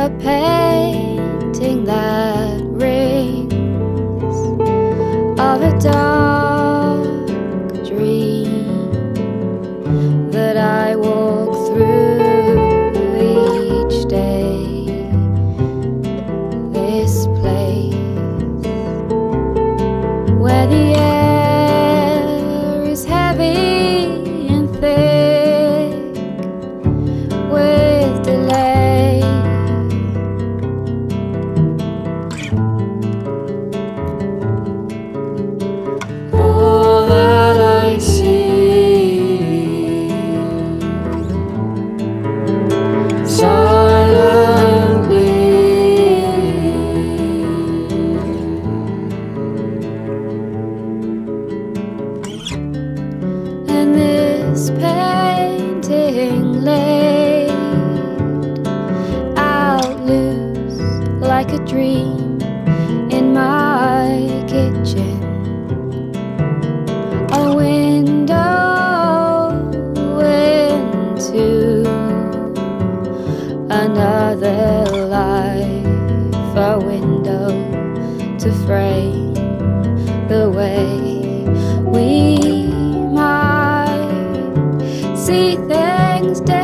a painting that rings of a dawn. painting laid out loose like a dream.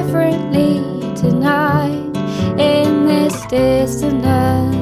differently tonight in this dissonance.